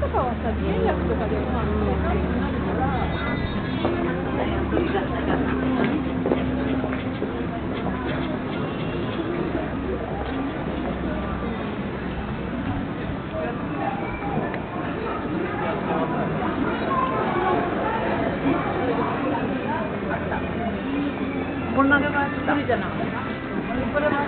とかはさ、原薬とかでまあ、なるなるから。マグが作るじゃない。これは。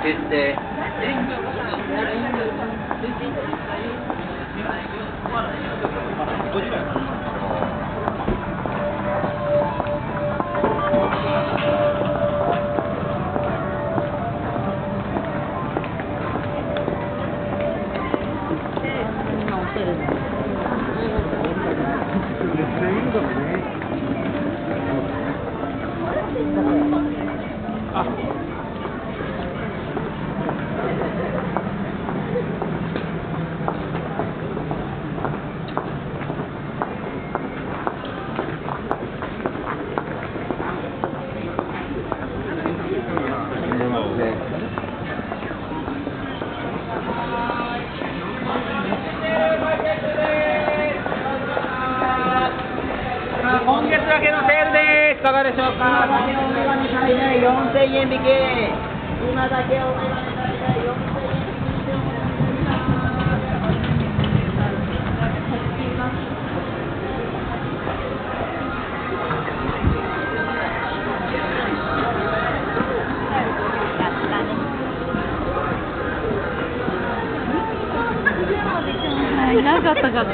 Este, 今月だけのセールですいかがでしょうか？今だけお願い最大4000円引き。今だけお願い最大4000円引き、なかったか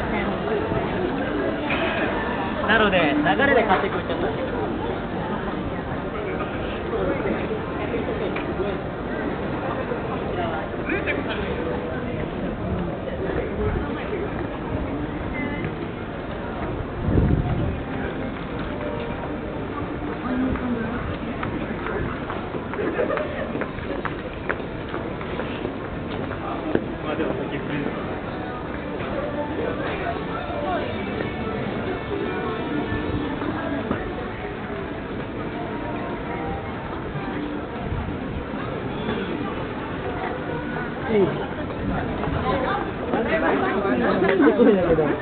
な。ので流れで買ってくるちゃったごいだけど。「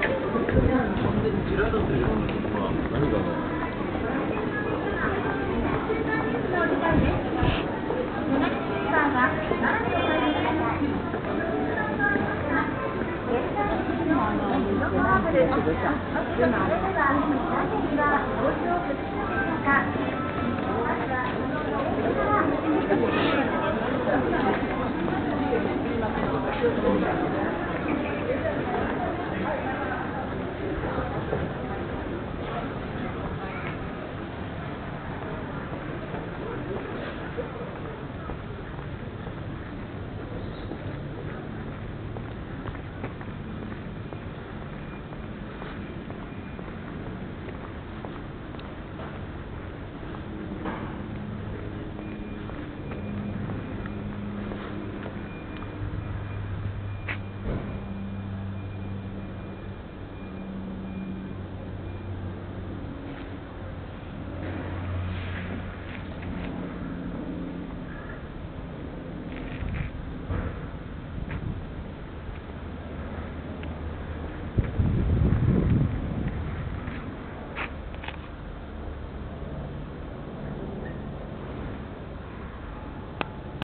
Thank you.